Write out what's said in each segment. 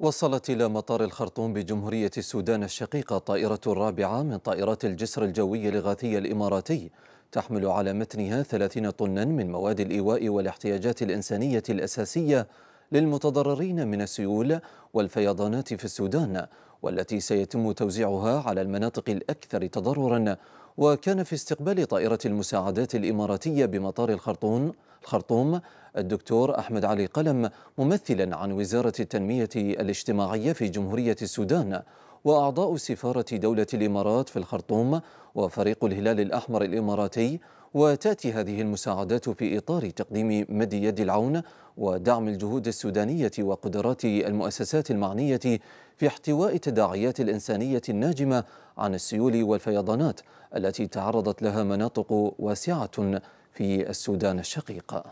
وصلت إلى مطار الخرطوم بجمهورية السودان الشقيقة طائرة الرابعة من طائرات الجسر الجوي الإغاثي الإماراتي تحمل على متنها 30 طنا من مواد الإيواء والاحتياجات الإنسانية الأساسية للمتضررين من السيول والفيضانات في السودان والتي سيتم توزيعها على المناطق الأكثر تضررا وكان في استقبال طائرة المساعدات الإماراتية بمطار الخرطوم الخرطوم الدكتور أحمد علي قلم ممثلا عن وزارة التنمية الاجتماعية في جمهورية السودان وأعضاء سفارة دولة الإمارات في الخرطوم وفريق الهلال الأحمر الإماراتي وتأتي هذه المساعدات في إطار تقديم مد يد العون ودعم الجهود السودانية وقدرات المؤسسات المعنية في احتواء التداعيات الإنسانية الناجمة عن السيول والفيضانات التي تعرضت لها مناطق واسعة في السودان الشقيق.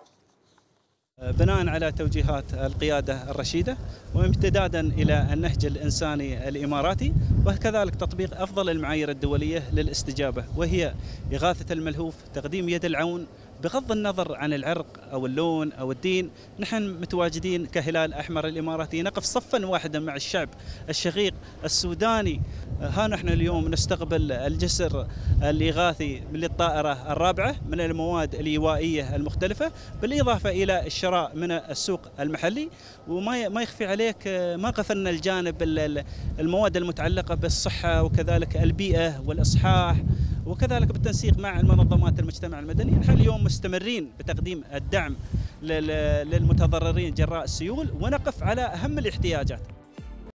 بناء على توجيهات القيادة الرشيدة وامتدادا إلى النهج الإنساني الإماراتي وكذلك تطبيق أفضل المعايير الدولية للاستجابة وهي إغاثة الملهوف تقديم يد العون بغض النظر عن العرق أو اللون أو الدين نحن متواجدين كهلال أحمر الإماراتي نقف صفا واحدا مع الشعب الشقيق السوداني. ها نحن اليوم نستقبل الجسر الإغاثي للطائرة الرابعة من المواد الايوائيه المختلفة بالإضافة إلى الشراء من السوق المحلي. وما ما يخفي عليك ما غفلنا الجانب المواد المتعلقة بالصحة وكذلك البيئة والإصحاح. وكذلك بالتنسيق مع المنظمات المجتمع المدني نحن اليوم مستمرين بتقديم الدعم للمتضررين جراء السيول ونقف على أهم الاحتياجات.